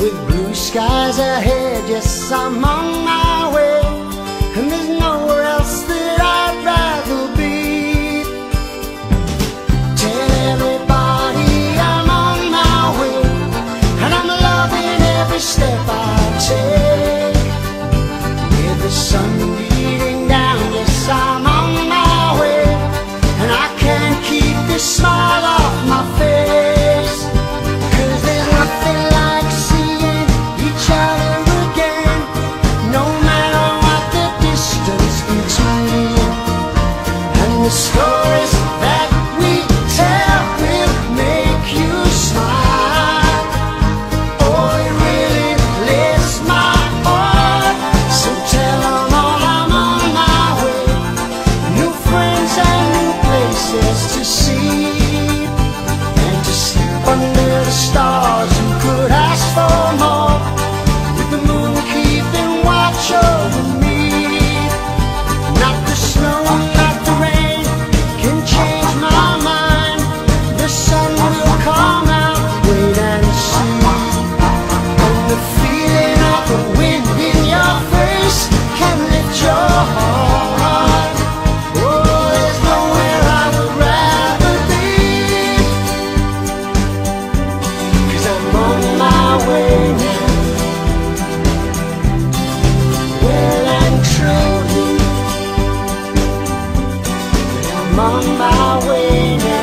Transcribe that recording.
With blue skies ahead, yes, I'm on my way And there's no to see. my way now.